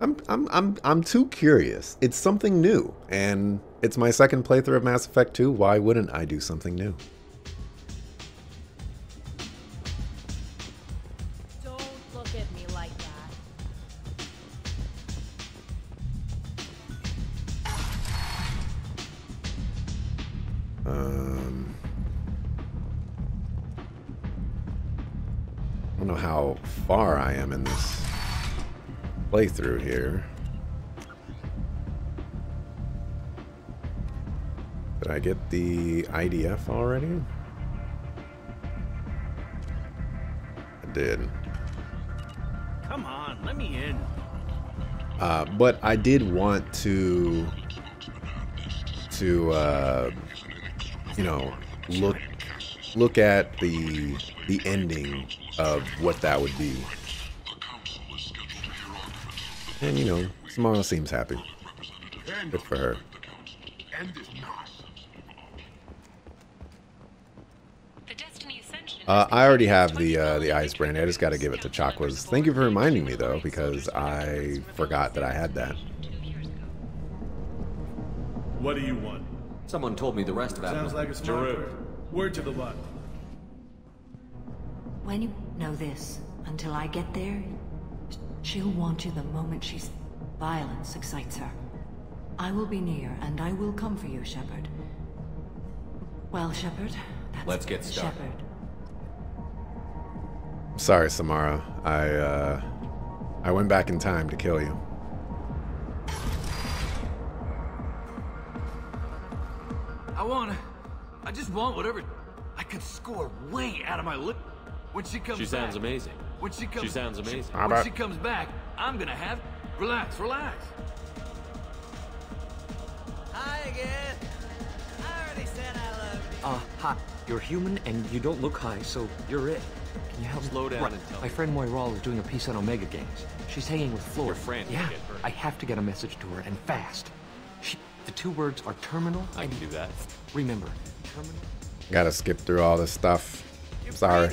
I'm I'm I'm I'm too curious. It's something new, and it's my second playthrough of Mass Effect 2. Why wouldn't I do something new? Playthrough here. Did I get the IDF already? I did. Come on, let me in. Uh, but I did want to to uh, you know look look at the the ending of what that would be. And you know, Samara seems happy. Good for her. Uh, I already have the uh, the ice brandy. I just got to give it to Chakwas. Thank you for reminding me though, because I forgot that I had that. What do you want? Someone told me the rest of that. Sounds like a smart word. Word to the lot. When you know this, until I get there, she'll want you the moment she's... Violence excites her. I will be near, and I will come for you, Shepard. Well, Shepard, that's Let's get started. Shepard. Sorry, Samara. I uh, I went back in time to kill you. I want I just want whatever I could score way out of my lip. When she comes She sounds back, amazing. When she comes She sounds amazing. How When she comes back, I'm gonna have relax, relax. Hi again. I already said I love you. Uh, hi. You're human and you don't look high, so you're it. Can you help me? Slow down Right. and tell My me. friend Moiral is doing a piece on Omega Games. She's hanging with Floyd. Your friend Yeah. get hurt. I have to get a message to her and fast. She, the two words are terminal. I can and- do that. Remember, terminal. Gotta skip through all this stuff. You're Sorry.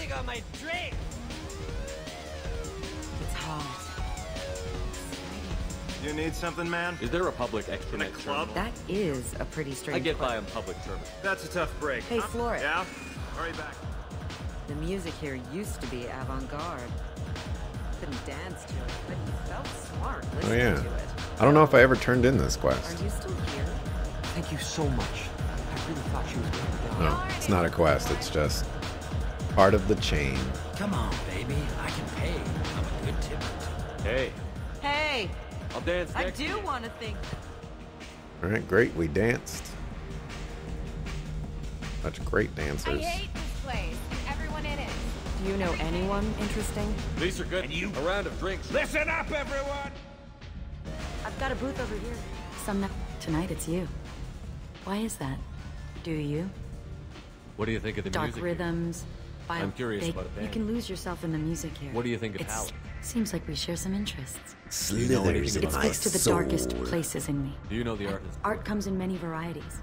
You need something, man? Is there a public extranet club? terminal? That is a pretty strange I get by on public terminal. That's a tough break. Hey, Flora. Yeah? Hurry back. The music here used to be avant-garde. Couldn't dance to it, but you felt smart Oh listening yeah. to it. I don't know if I ever turned in this quest. Are you still here? Thank you so much. I really thought she was going to die. No, it's not a quest. It's just part of the chain. Come on, baby. I can pay. I'm a good tipper. Hey, Hey, I'll dance I do want to think. All right, great. We danced. Such great dancers. I hate this place. Everyone in it. Do you know anyone interesting? These are good. And you? A round of drinks. Listen up, everyone. I've got a booth over here. Some night tonight it's you. Why is that? Do you? What do you think of the Dark music? rhythms. viol- I'm curious they- about a You can lose yourself in the music here. What do you think of It's- Howard? Seems like we share some interests. Slithers in It my speaks to the soul. darkest places in me. Do you know the artist? Art comes in many varieties.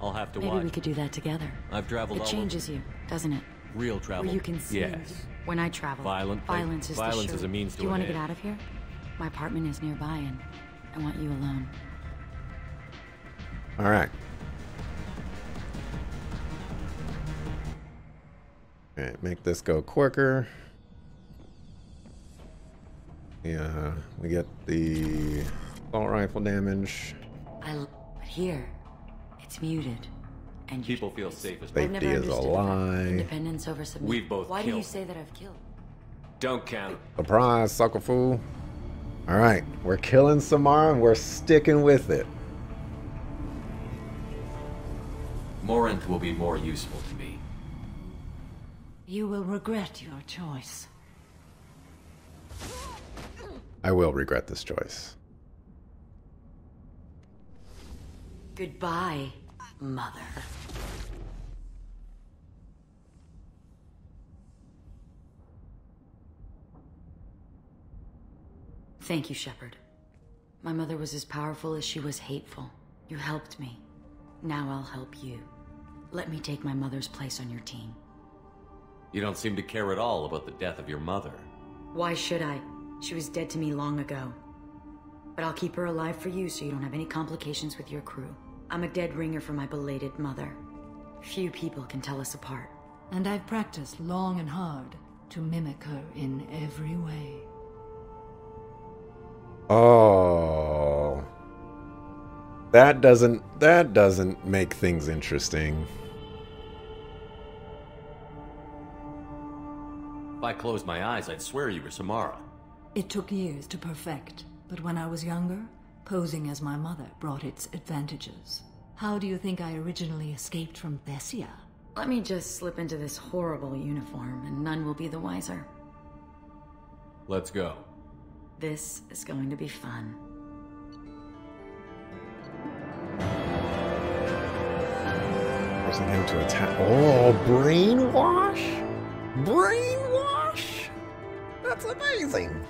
I'll have to Maybe watch. we could do that together. I've traveled It all changes you, doesn't it? Real travel. Where you can see. Yes. When I travel, Violent violence is Violence the is a means to Do you want to get out of here? My apartment is nearby, and I want you alone. All right. All right, make this go quicker. Yeah, we get the assault rifle damage. I l- but here, it's muted, and you. People feel safe as never Safety is a lie. Independence over submission. We've both Why do you killed. say that I've killed? Don't count. Surprise, sucker fool. All right, we're killing Samara and we're sticking with it. Morinth will be more useful to me. You will regret your choice. I will regret this choice. Goodbye, mother. Thank you, Shepard. My mother was as powerful as she was hateful. You helped me. Now I'll help you. Let me take my mother's place on your team. You don't seem to care at all about the death of your mother. Why should I? She was dead to me long ago. But I'll keep her alive for you so you don't have any complications with your crew. I'm a dead ringer for my belated mother. Few people can tell us apart. And I've practiced long and hard to mimic her in every way. Oh. That doesn't that doesn't make things interesting. If I closed my eyes, I'd swear you were Samara. It took years to perfect, but when I was younger, posing as my mother brought its advantages. How do you think I originally escaped from Bessia? Let me just slip into this horrible uniform, and none will be the wiser. Let's go. This is going to be fun. Forcing him to attack. Oh, brainwash? Brainwash? That's amazing.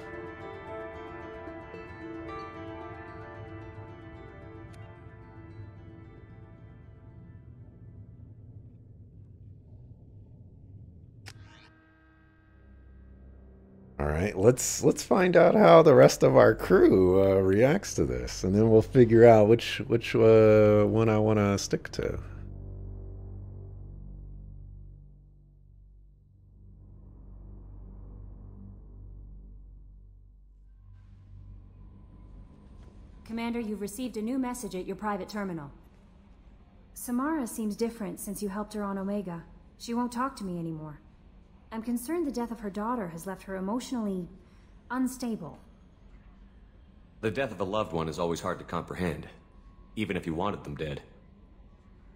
All right, let's let's find out how the rest of our crew uh, reacts to this, and then we'll figure out which which uh, one I want to stick to. Commander, you've received a new message at your private terminal. Samara seems different since you helped her on Omega. She won't talk to me anymore. I'm concerned the death of her daughter has left her emotionally unstable. The death of a loved one is always hard to comprehend, even if you wanted them dead.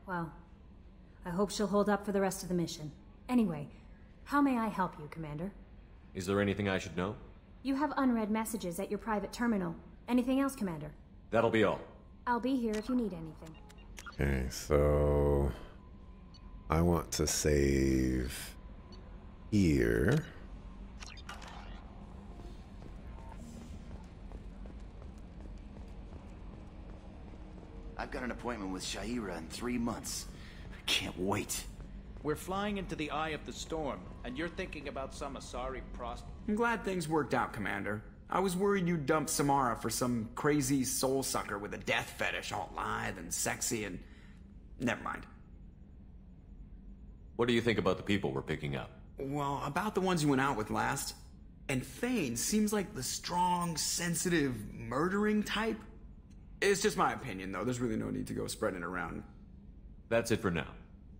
Well, I hope she'll hold up for the rest of the mission. Anyway, how may I help you, Commander? Is there anything I should know? You have unread messages at your private terminal. Anything else, Commander? That'll be all. I'll be here if you need anything. Okay, so I want to save here. I've got an appointment with Sha'ira in three months. I can't wait. We're flying into the eye of the storm, and you're thinking about some Asari prost- I'm glad things worked out, Commander. I was worried you'd dump Samara for some crazy soul sucker with a death fetish all lithe and sexy and... Never mind. What do you think about the people we're picking up? Well, about the ones you went out with last. And Thane seems like the strong, sensitive, murdering type. It's just my opinion, though. There's really no need to go spreading it around. That's it for now.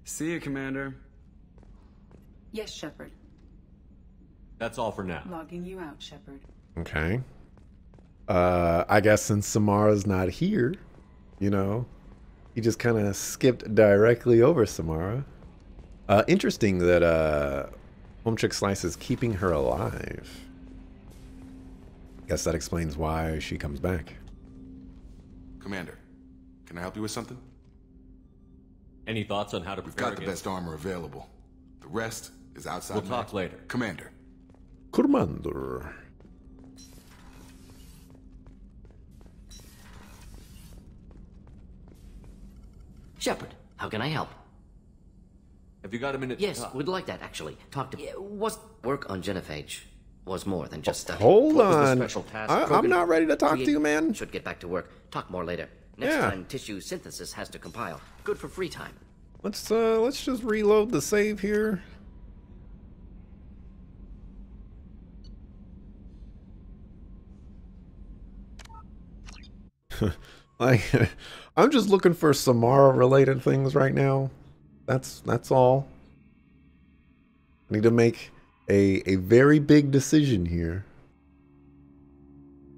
See you, Commander. Yes, Shepard. That's all for now. Logging you out, Shepard. Okay. Uh, I guess since Samara's not here, you know, he just kind of skipped directly over Samara. Uh, interesting that uh, Home Chick Slice is keeping her alive. Guess that explains why she comes back. Commander, can I help you with something? Any thoughts on how to We've prepare got the best armor available. The rest is outside. We'll my- talk later. Commander. Commander. Shepard, how can I help? Have you got a minute? to Yes, talk? we'd like that actually. Talk to. Yeah, was work on Genophage was more than just study. hold What was the on. special task I- I'm not ready to talk to you, man. Should get back to work. Talk more later. Next Yeah. time, tissue synthesis has to compile. Good for free time. Let's uh, let's just reload the save here. like, I'm just looking for Samara related things right now. That's that's all. I need to make a a very big decision here.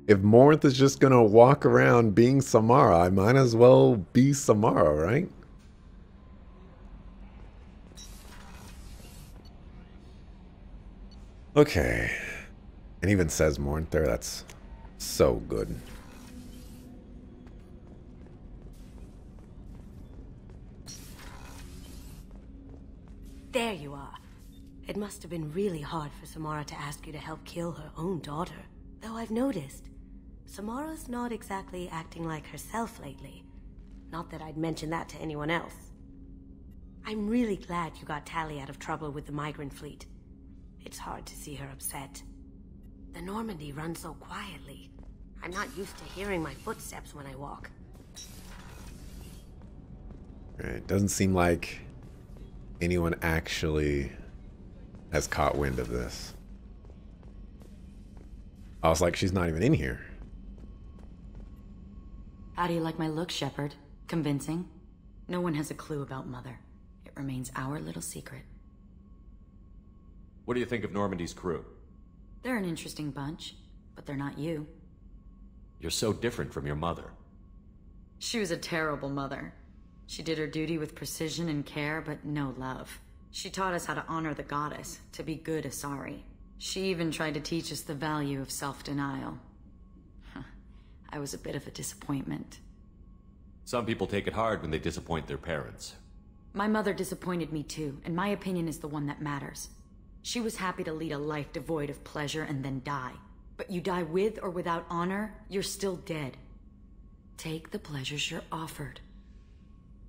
If Morinth is just gonna walk around being Samara, I might as well be Samara, right? Okay. And even says Morinth there, that's so good. There you are. It must have been really hard for Samara to ask you to help kill her own daughter. Though I've noticed, Samara's not exactly acting like herself lately. Not that I'd mention that to anyone else. I'm really glad you got Tali out of trouble with the migrant fleet. It's hard to see her upset. The Normandy runs so quietly. I'm not used to hearing my footsteps when I walk. It Doesn't seem like anyone actually has caught wind of this. I was like, she's not even in here. How do you like my look, Shepard? Convincing? No one has a clue about Mother. It remains our little secret. What do you think of Normandy's crew? They're an interesting bunch, but they're not you. You're so different from your mother. She was a terrible mother. She did her duty with precision and care, but no love. She taught us how to honor the goddess, to be good Asari. She even tried to teach us the value of self-denial. I was a bit of a disappointment. Some people take it hard when they disappoint their parents. My mother disappointed me too, and my opinion is the one that matters. She was happy to lead a life devoid of pleasure and then die. But you die with or without honor, you're still dead. Take the pleasures you're offered.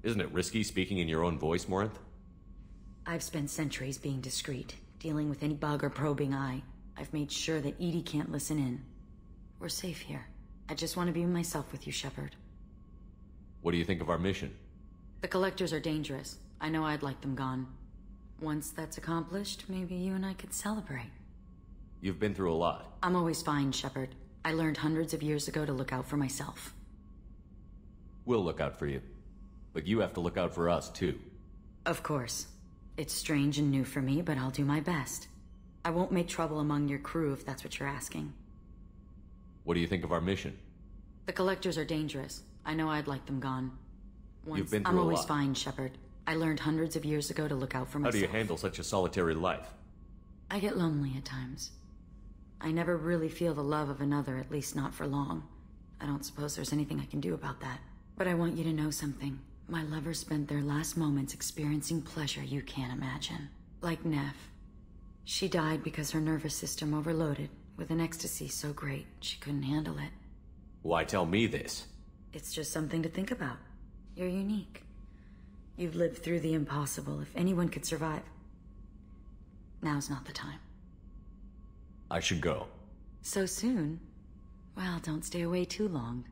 Isn't it risky speaking in your own voice, Morinth? I've spent centuries being discreet, dealing with any bug or probing eye. I've made sure that EDI can't listen in. We're safe here. I just want to be myself with you, Shepard. What do you think of our mission? The Collectors are dangerous. I know I'd like them gone. Once that's accomplished, maybe you and I could celebrate. You've been through a lot. I'm always fine, Shepard. I learned hundreds of years ago to look out for myself. We'll look out for you. But you have to look out for us, too. Of course. It's strange and new for me, but I'll do my best. I won't make trouble among your crew if that's what you're asking. What do you think of our mission? The Collectors are dangerous. I know I'd like them gone. Once, You've been through I'm always lot. fine, Shepard. I learned hundreds of years ago to look out for myself. How do you handle such a solitary life? I get lonely at times. I never really feel the love of another, at least not for long. I don't suppose there's anything I can do about that. But I want you to know something. My lovers spent their last moments experiencing pleasure you can't imagine. Like Nef. She died because her nervous system overloaded with an ecstasy so great she couldn't handle it. Why tell me this? It's just something to think about. You're unique. You've lived through the impossible if anyone could survive. Now's not the time. I should go. So soon? Well, don't stay away too long.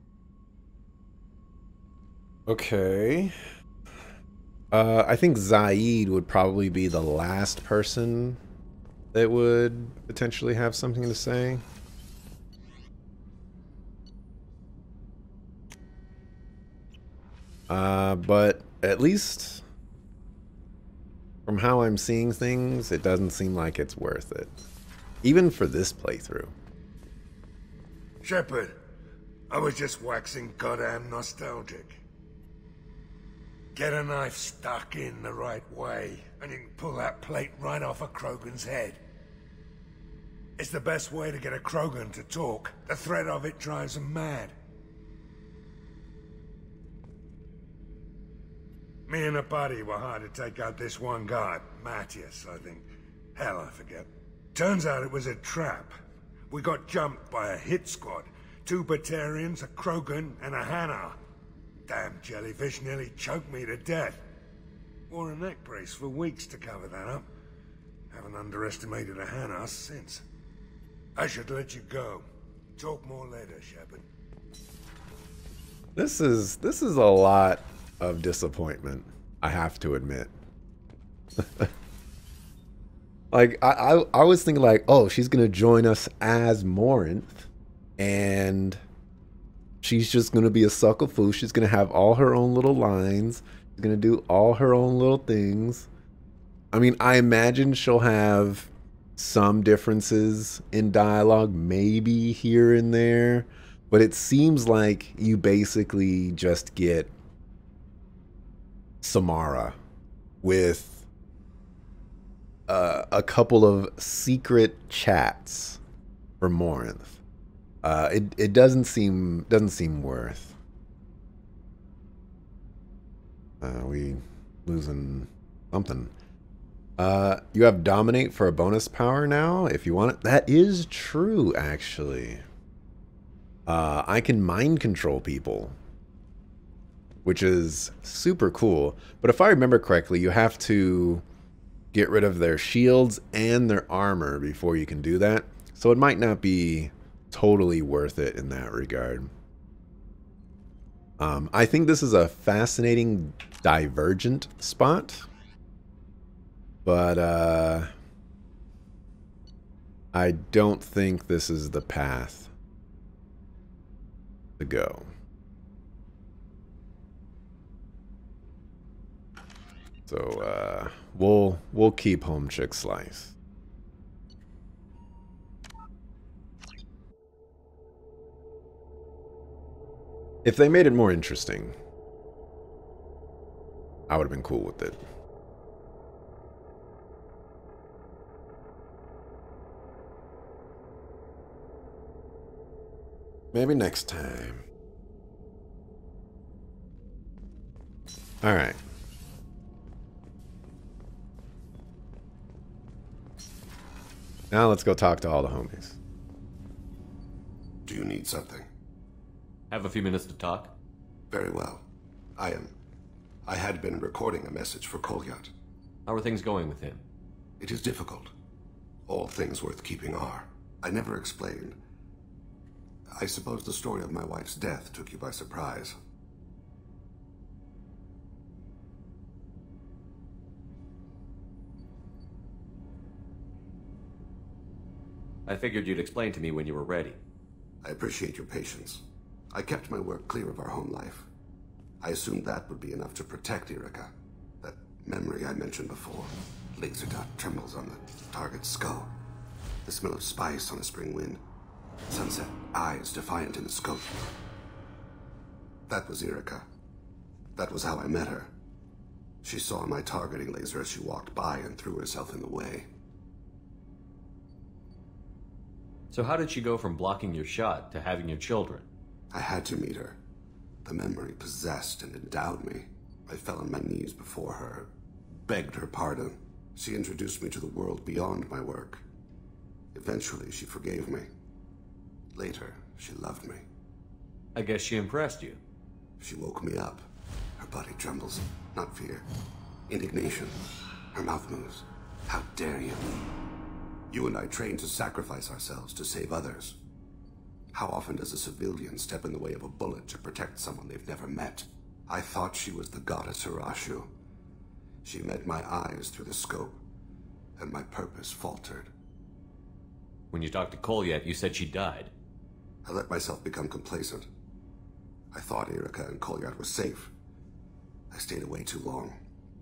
Okay. Uh, I think Zaeed would probably be the last person that would potentially have something to say. Uh, but at least from how I'm seeing things, it doesn't seem like it's worth it. Even for this playthrough. Shepard, I was just waxing goddamn nostalgic. Get a knife stuck in the right way, and you can pull that plate right off a Krogan's head. It's the best way to get a Krogan to talk. The threat of it drives them mad. Me and a buddy were hired to take out this one guy, Matthias, I think. Hell, I forget. Turns out it was a trap. We got jumped by a hit squad. Two Batarians, a Krogan, and a Hanar. Damn jellyfish nearly choked me to death. Wore a neck brace for weeks to cover that up. Haven't underestimated a Hanar since. I should let you go. Talk more later, Shepard. This is this is a lot of disappointment. I have to admit. like I, I I was thinking like, oh, she's gonna join us as Morinth, and she's just gonna be a sucker foo. She's gonna have all her own little lines. She's gonna do all her own little things. I mean, I imagine she'll have some differences in dialogue, maybe here and there, but it seems like you basically just get Samara with uh, a couple of secret chats for Morinth. Uh, it it doesn't seem doesn't seem worth. Uh, we losing something. Uh, you have dominate for a bonus power now if you want it. That is true, actually. Uh, I can mind control people, which is super cool. But if I remember correctly, you have to get rid of their shields and their armor before you can do that. So it might not be totally worth it in that regard. Um, I think this is a fascinating divergent spot, but uh, I don't think this is the path to go. So uh, we'll we'll keep home chick slice. If they made it more interesting, I would have been cool with it. Maybe next time. All right. Now let's go talk to all the homies. Do you need something? Have a few minutes to talk? Very well. I am. I had been recording a message for Kolyat. How are things going with him? It is difficult. All things worth keeping are. I never explained. I suppose the story of my wife's death took you by surprise. I figured you'd explain to me when you were ready. I appreciate your patience. I kept my work clear of our home life. I assumed that would be enough to protect Irikah. That memory I mentioned before. Laser dot trembles on the target's skull. The smell of spice on a spring wind. Sunset, eyes defiant in the scope. That was Irikah. That was how I met her. She saw my targeting laser as she walked by and threw herself in the way. So how did she go from blocking your shot to having your children? I had to meet her. The memory possessed and endowed me. I fell on my knees before her, begged her pardon. She introduced me to the world beyond my work. Eventually, she forgave me. Later, she loved me. I guess she impressed you. She woke me up. Her body trembles. Not fear. Indignation. Her mouth moves. How dare you? You and I trained to sacrifice ourselves to save others. How often does a civilian step in the way of a bullet to protect someone they've never met? I thought she was the goddess Arashu. She met my eyes through the scope, and my purpose faltered. When you talked to Kolyat, you said she died. I let myself become complacent. I thought Irikah and Kolyat were safe. I stayed away too long,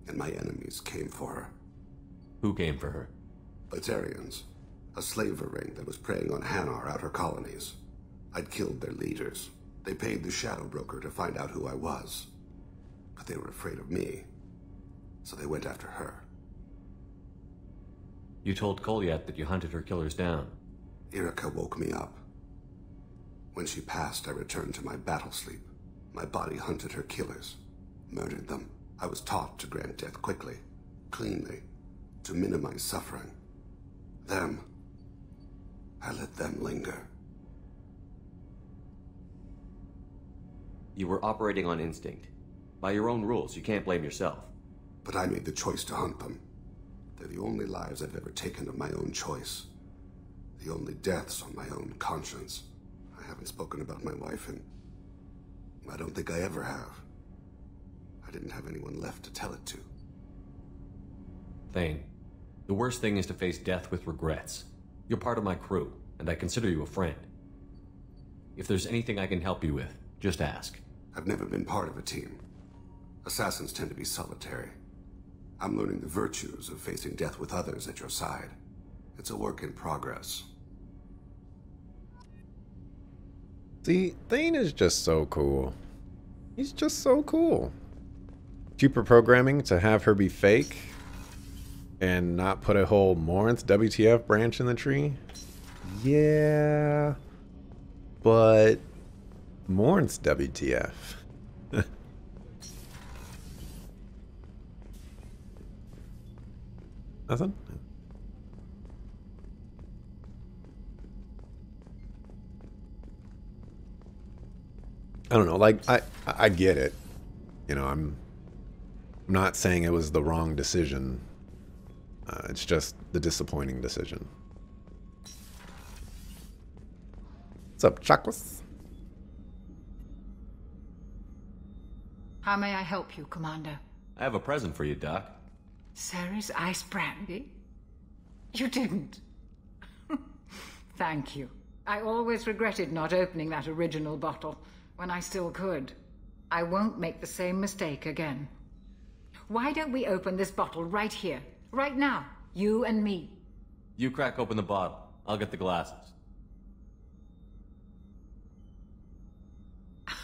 and my enemies came for her. Who came for her? Batarians. A slaver ring that was preying on Hanar outer colonies. I'd killed their leaders. They paid the Shadow Broker to find out who I was. But they were afraid of me. So they went after her. You told Kolyat that you hunted her killers down. Irikah woke me up. When she passed, I returned to my battle sleep. My body hunted her killers, murdered them. I was taught to grant death quickly, cleanly, to minimize suffering. Them, I let them linger. You were operating on instinct. By your own rules, you can't blame yourself. But I made the choice to hunt them. They're the only lives I've ever taken of my own choice. The only deaths on my own conscience. I haven't spoken about my wife and I don't think I ever have. I didn't have anyone left to tell it to. Thane, the worst thing is to face death with regrets. You're part of my crew, and I consider you a friend. If there's anything I can help you with, just ask. I've never been part of a team. Assassins tend to be solitary. I'm learning the virtues of facing death with others at your side. It's a work in progress. See, Thane is just so cool. He's just so cool. Cheaper programming to have her be fake and not put a whole Morinth WTF branch in the tree? Yeah. But Morinth's WTF. Nothing? I don't know. Like I, I get it. You know, I'm, I'm not saying it was the wrong decision. Uh, it's just the disappointing decision. What's up, chocolates? How may I help you, Commander? I have a present for you, Doc. Serrice ice brandy? You didn't. Thank you. I always regretted not opening that original bottle when I still could. I won't make the same mistake again. Why don't we open this bottle right here, right now, you and me? You crack open the bottle. I'll get the glasses.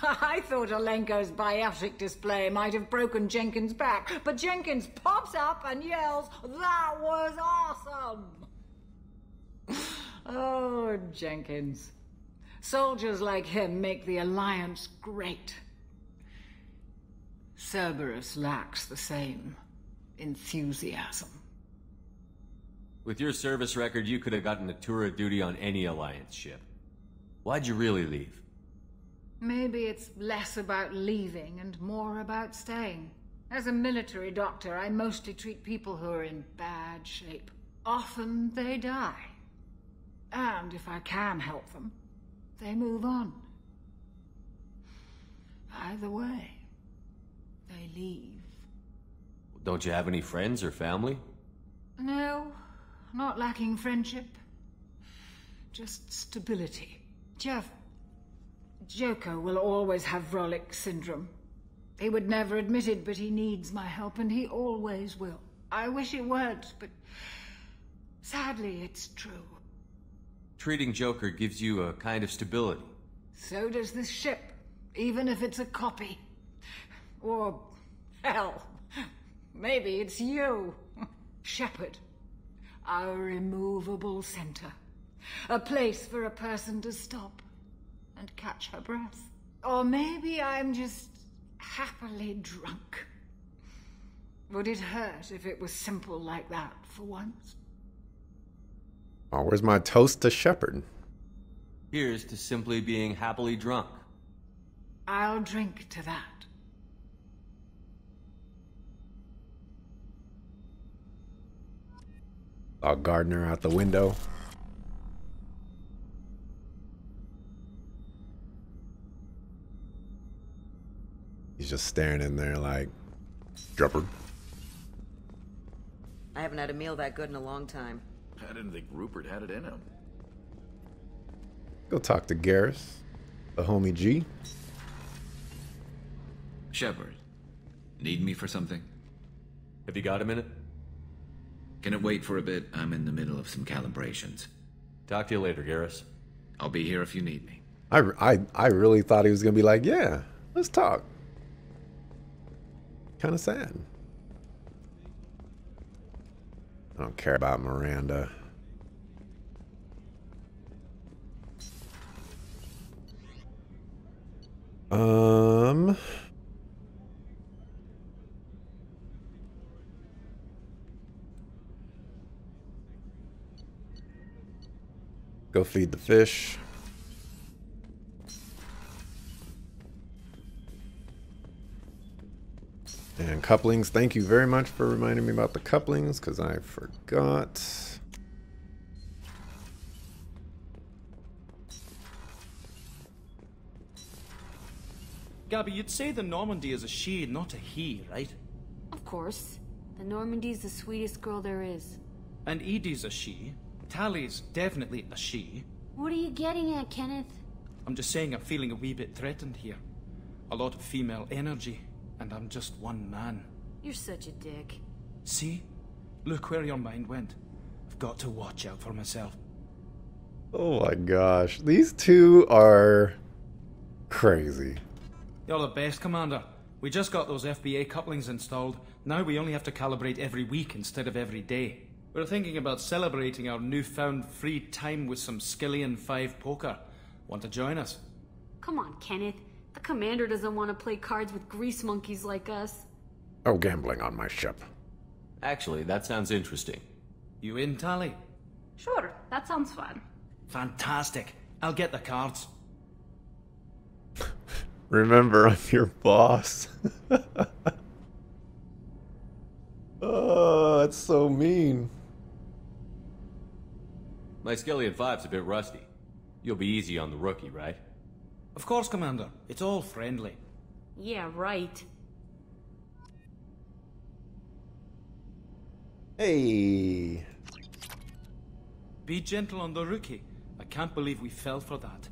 I thought Alenko's biotic display might have broken Jenkins' back, but Jenkins pops up and yells, That was awesome! Oh, Jenkins. Soldiers like him make the Alliance great. Cerberus lacks the same enthusiasm. With your service record, you could have gotten a tour of duty on any Alliance ship. Why'd you really leave? Maybe it's less about leaving and more about staying. As a military doctor, I mostly treat people who are in bad shape. Often they die. And if I can help them, they move on. Either way, they leave. Don't you have any friends or family? No, not lacking friendship. Just stability. Jeff, Joker will always have Vrolik syndrome. He would never admit it, but he needs my help, and he always will. I wish it weren't, but sadly, it's true. Treating Joker gives you a kind of stability. So does this ship, even if it's a copy. Or, hell, maybe it's you, Shepard. Our immovable center. A place for a person to stop and catch her breath. Or maybe I'm just happily drunk. Would it hurt if it was simple like that for once? Oh, where's my toast to Shepard? Here's to simply being happily drunk. I'll drink to that. Saw Gardner out the window. He's just staring in there like, Shepard. I haven't had a meal that good in a long time. I didn't think Rupert had it in him. Go talk to Garrus, the homie G. Shepard, need me for something? Have you got a minute? Can it wait for a bit? I'm in the middle of some calibrations. Talk to you later, Garrus. I'll be here if you need me. I, I, I really thought he was going to be like, yeah, let's talk. Kind of sad. I don't care about Miranda. Um. Go feed the fish. And couplings, thank you very much for reminding me about the couplings, because I forgot. Gabby, you'd say the Normandy is a she, not a he, right? Of course. The Normandy's the sweetest girl there is. And EDI's a she. Tali's definitely a she. What are you getting at, Kenneth? I'm just saying I'm feeling a wee bit threatened here. A lot of female energy, and I'm just one man. You're such a dick. See? Look where your mind went. I've got to watch out for myself. Oh my gosh. These two are crazy. You're the best, Commander. We just got those FBA couplings installed. Now we only have to calibrate every week instead of every day. We're thinking about celebrating our newfound free time with some Skyllian 5 poker. Want to join us? Come on, Kenneth. The commander doesn't want to play cards with grease monkeys like us. Oh, gambling on my ship. Actually, that sounds interesting. You in, Tali? Sure, that sounds fun. Fantastic. I'll get the cards. Remember, I'm your boss. oh, that's so mean. My Skyllian 5's a bit rusty. You'll be easy on the rookie, right? Of course, Commander. It's all friendly. Yeah, right. Hey. Be gentle on the rookie. I can't believe we fell for that.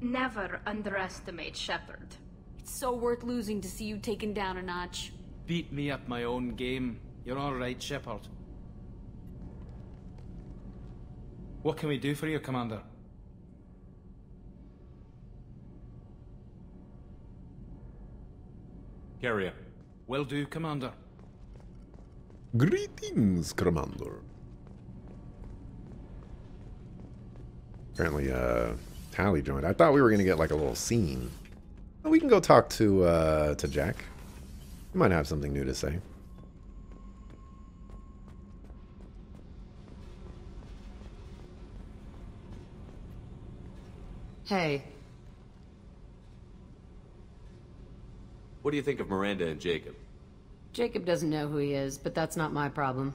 Never underestimate Shepard. It's so worth losing to see you taken down a notch. Beat me at my own game. You're all right, Shepard. What can we do for you, Commander? Carry Well do, Commander. Greetings, Commander. Apparently, uh, Tali joined. I thought we were gonna get like a little scene. Well, we can go talk to uh, to Jack. He might have something new to say. Hey, What do you think of Miranda and Jacob? Jacob doesn't know who he is, but that's not my problem.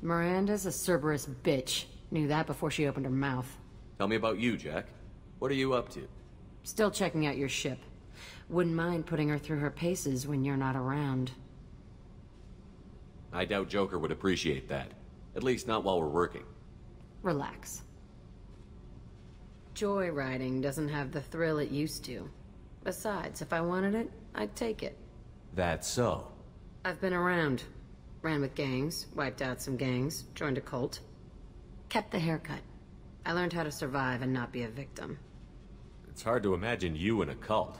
Miranda's a Cerberus bitch. Knew that before she opened her mouth. Tell me about you, Jack. What are you up to? Still checking out your ship. Wouldn't mind putting her through her paces when you're not around. I doubt Joker would appreciate that. At least not while we're working. Relax. Joyriding doesn't have the thrill it used to. Besides, if I wanted it, I'd take it. That's so. I've been around. Ran with gangs, wiped out some gangs, joined a cult. Kept the haircut. I learned how to survive and not be a victim. It's hard to imagine you in a cult.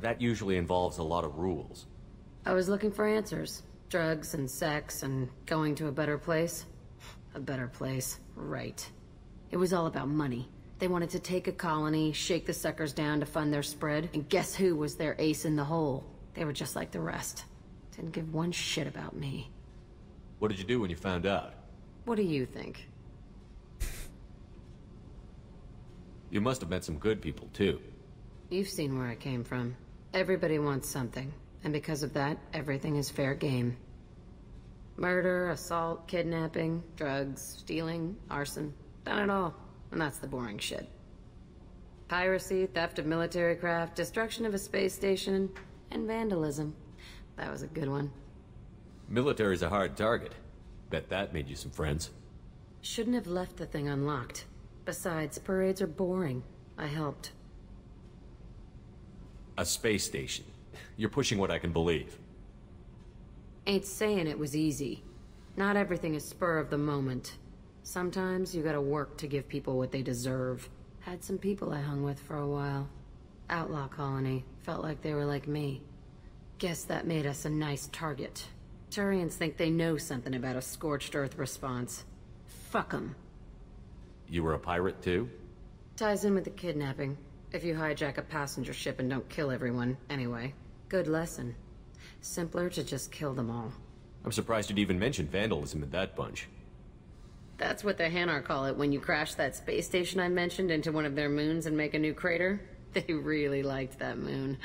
That usually involves a lot of rules. I was looking for answers. Drugs and sex and going to a better place. A better place, right. It was all about money. They wanted to take a colony, shake the suckers down to fund their spread, and guess who was their ace in the hole? They were just like the rest. Didn't give one shit about me. What did you do when you found out? What do you think? You must have met some good people, too. You've seen where I came from. Everybody wants something, and because of that, everything is fair game. Murder, assault, kidnapping, drugs, stealing, arson. Done it all. And that's the boring shit. Piracy, theft of military craft, destruction of a space station, and vandalism. That was a good one. Military's a hard target. Bet that made you some friends. Shouldn't have left the thing unlocked. Besides, parades are boring. I helped. A space station. You're pushing what I can believe. Ain't saying it was easy. Not everything is spur of the moment. Sometimes you gotta work to give people what they deserve. Had some people I hung with for a while. Outlaw colony. Felt like they were like me. Guess that made us a nice target. Turians think they know something about a scorched earth response. Fuck 'em. You were a pirate, too? Ties in with the kidnapping. If you hijack a passenger ship and don't kill everyone, anyway. Good lesson. Simpler to just kill them all. I'm surprised you'd even mention vandalism in that bunch. That's what the Hanar call it when you crash that space station I mentioned into one of their moons and make a new crater. They really liked that moon.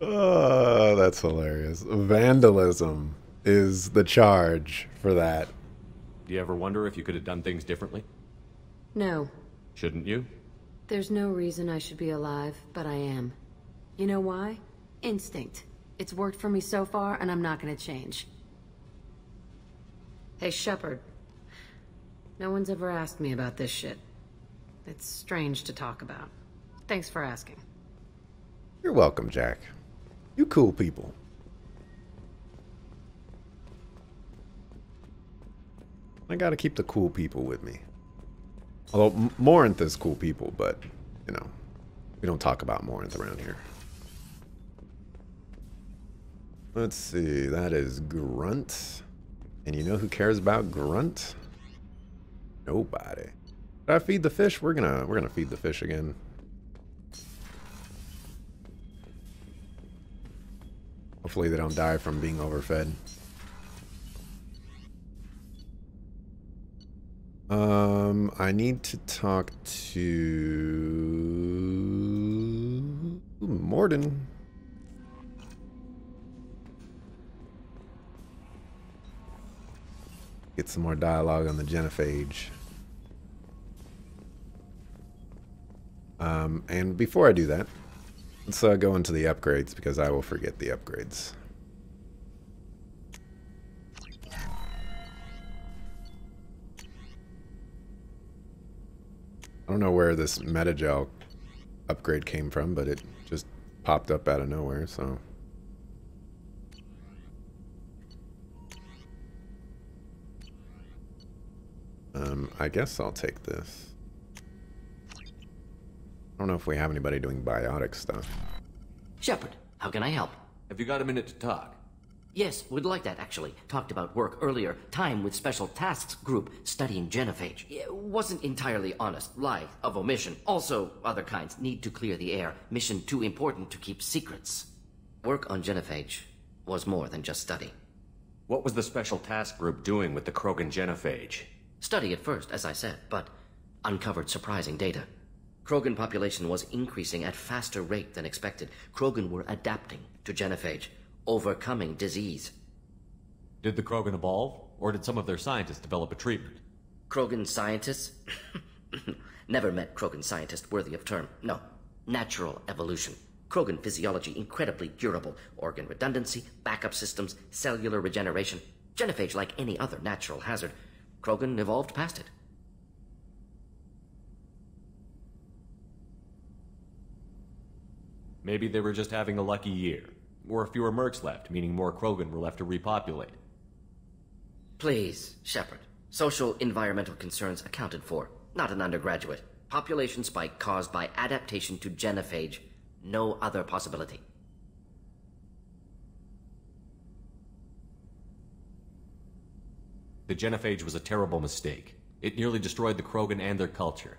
Oh, that's hilarious. Vandalism is the charge for that. Do you ever wonder if you could have done things differently? No, Shouldn't you? there's no reason I should be alive, but I am. You know why? Instinct. It's worked for me so far, and I'm not gonna change. Hey, Shepard. No one's ever asked me about this shit. It's strange to talk about. Thanks for asking. You're welcome, Jack. You cool people. I gotta keep the cool people with me. Although Morinth is cool people, but, you know, we don't talk about Morinth around here. Let's see, that is Grunt. And you know who cares about Grunt? Nobody. Did I feed the fish? We're gonna we're gonna feed the fish again. Hopefully they don't die from being overfed. Um, I need to talk to Mordin. Get some more dialogue on the genophage. Um, and before I do that, let's uh, go into the upgrades because I will forget the upgrades. I don't know where this Metagel upgrade came from, but it just popped up out of nowhere, so... Um, I guess I'll take this. I don't know if we have anybody doing biotic stuff. Shepard, how can I help? Have you got a minute to talk? Yes, would like that actually. Talked about work earlier. Time with Special Tasks Group studying genophage. It wasn't entirely honest. Lie of omission. Also, other kinds. Need to clear the air. Mission too important to keep secrets. Work on genophage was more than just study. What was the Special Task Group doing with the Krogan genophage? Study at first, as I said, but uncovered surprising data. Krogan population was increasing at faster rate than expected. Krogan were adapting to genophage, overcoming disease. Did the Krogan evolve, or did some of their scientists develop a treatment? Krogan scientists? Never met Krogan scientist worthy of term. No. Natural evolution. Krogan physiology incredibly durable. Organ redundancy, backup systems, cellular regeneration. Genophage like any other natural hazard. Krogan evolved past it. Maybe they were just having a lucky year. Or fewer mercs left, meaning more Krogan were left to repopulate. Please, Shepard. Social environmental concerns accounted for. Not an undergraduate. Population spike caused by adaptation to genophage. No other possibility. The genophage was a terrible mistake. It nearly destroyed the Krogan and their culture.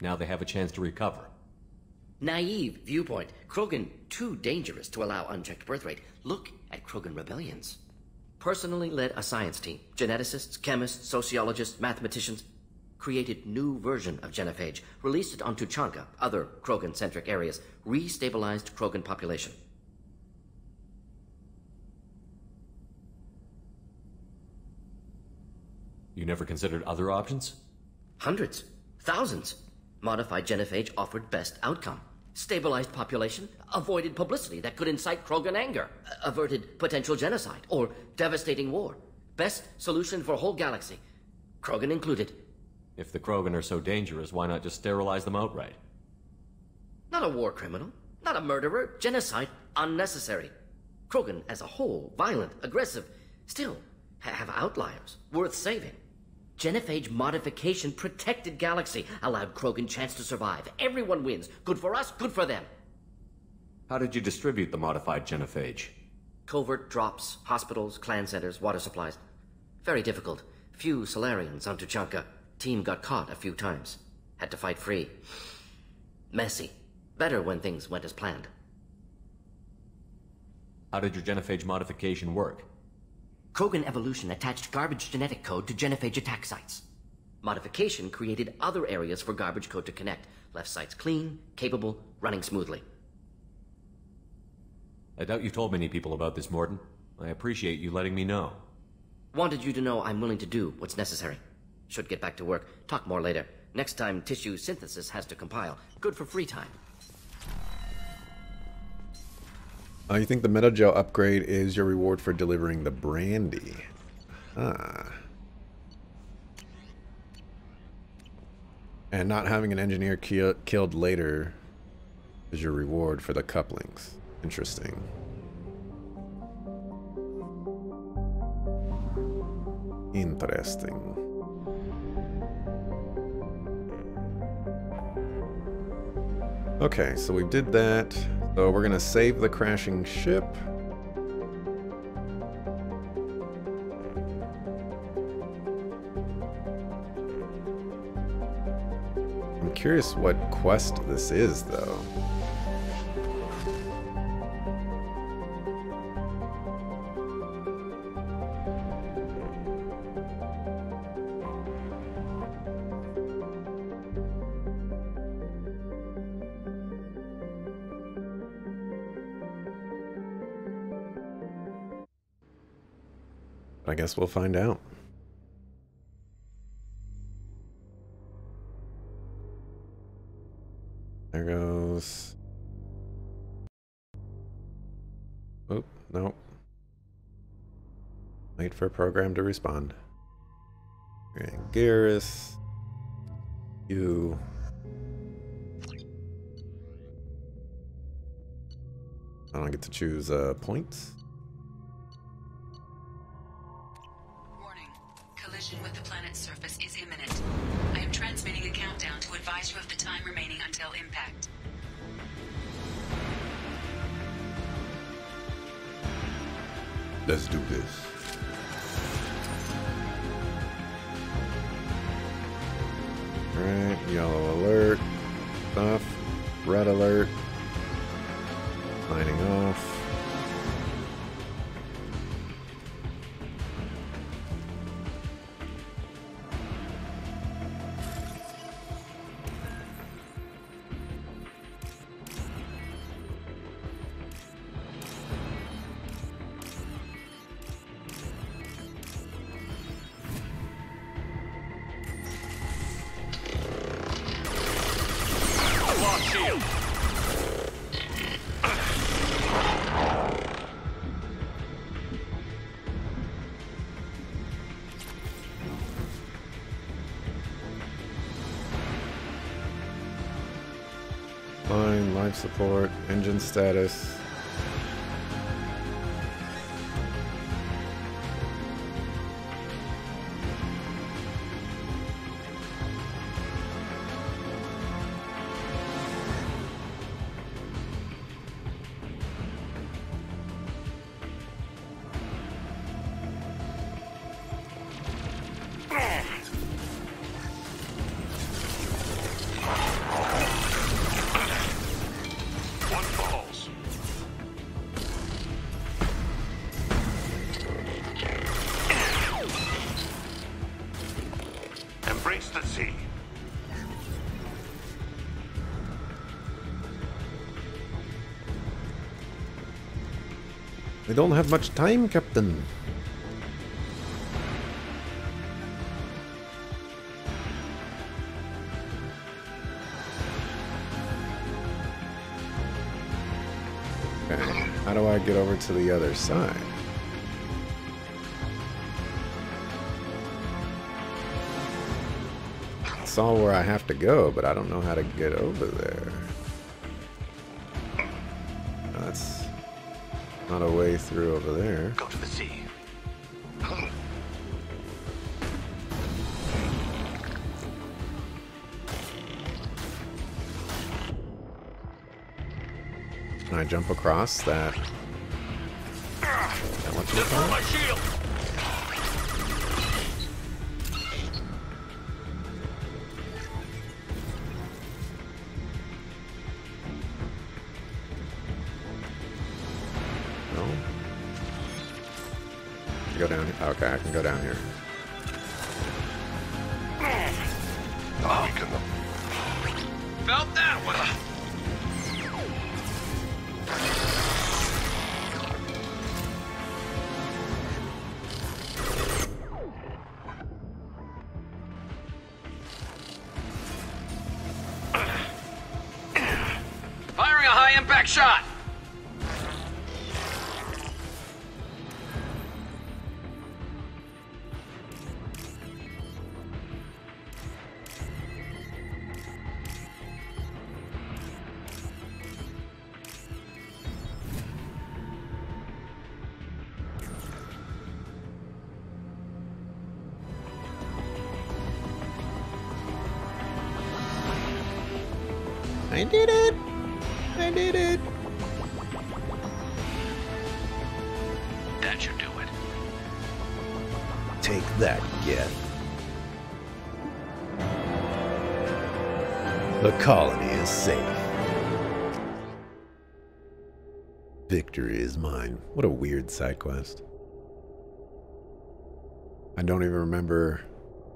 Now they have a chance to recover. Naive viewpoint. Krogan too dangerous to allow unchecked birth rate. Look at Krogan rebellions. Personally led a science team. Geneticists, chemists, sociologists, mathematicians. Created new version of genophage. Released it on Tuchanka, other Krogan-centric areas. Restabilized Krogan population. You never considered other options? Hundreds. Thousands. Modified genophage offered best outcome. Stabilized population, avoided publicity that could incite Krogan anger, averted potential genocide or devastating war. Best solution for whole galaxy. Krogan included. If the Krogan are so dangerous, why not just sterilize them outright? Not a war criminal, not a murderer, genocide, unnecessary. Krogan as a whole, violent, aggressive, still have outliers, worth saving. Genophage modification protected Galaxy, allowed Krogan chance to survive. Everyone wins. Good for us, good for them. How did you distribute the modified genophage? Covert drops, hospitals, clan centers, water supplies. Very difficult. Few Salarians on Tuchanka. Team got caught a few times. Had to fight free. Messy. Better when things went as planned. How did your genophage modification work? Krogan evolution attached garbage genetic code to genophage attack sites. Modification created other areas for garbage code to connect. Left sites clean, capable, running smoothly. I doubt you told many people about this, Mordin. I appreciate you letting me know. Wanted you to know I'm willing to do what's necessary. Should get back to work. Talk more later. Next time tissue synthesis has to compile. Good for free time. Uh, you think the Medi-Gel upgrade is your reward for delivering the brandy? Ah. And not having an engineer ki killed later is your reward for the couplings. Interesting. Interesting. Okay, so we did that. So we're gonna save the crashing ship. I'm curious what quest this is, though. I guess we'll find out. There goes... Oop, nope. Wait for program to respond. And Garrus, you... I don't get to choose uh, points. Let's do this. Alright, yellow alert. Off. Red alert. Signing off. Support, engine status. We don't have much time, Captain. How do I get over to the other side? I saw where I have to go, but I don't know how to get over there. Not a way through over there. Go to the sea. Can I jump across that? that Okay, I can go down here. Oh, we can. Felt that one. Firing a high impact shot! Side quest. I don't even remember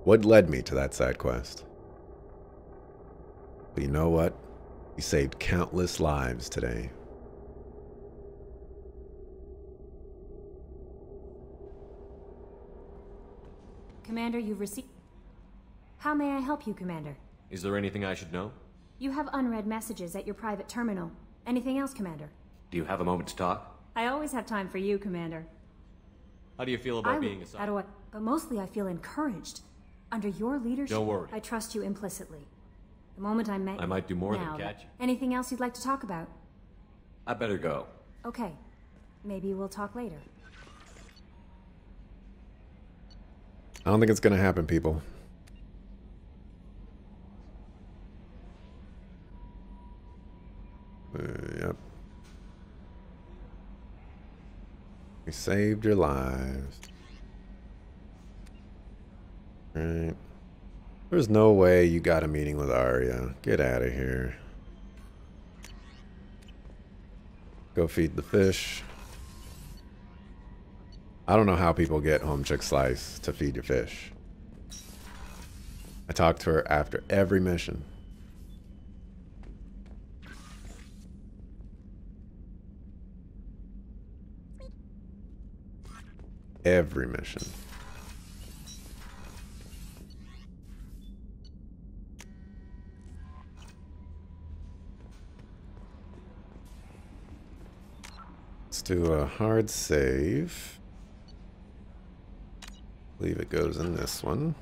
what led me to that side quest. But you know what? We saved countless lives today. Commander, you've received. How may I help you, Commander? Is there anything I should know? You have unread messages at your private terminal. Anything else, Commander? Do you have a moment to talk? I always have time for you, Commander. How do you feel about I being would- assigned? How do I? But mostly, I feel encouraged. Under your leadership, Don't worry. I trust you implicitly. The moment I met I might do more than catch you. Anything else you'd like to talk about? I better go. Okay. Maybe we'll talk later. I don't think it's gonna happen, people. Uh, yep. We saved your lives. Right. There's no way you got a meeting with Aria. Get out of here. Go feed the fish. I don't know how people get home chick slice to feed your fish. I talk to her after every mission. Every mission. Let's do a hard save. believe it goes in this one.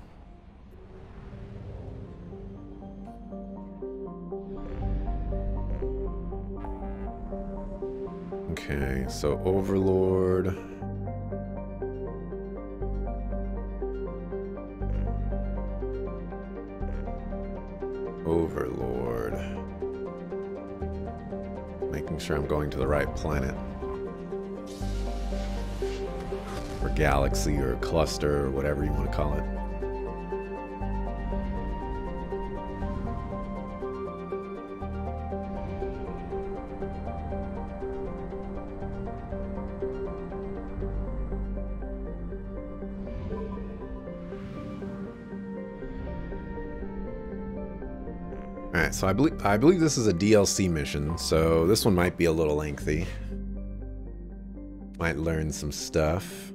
Okay, so. Overlord. Sure I'm going to the right planet. Or galaxy or cluster or whatever you want to call it. I believe I believe this is a DLC mission, so this one might be a little lengthy. Might learn some stuff.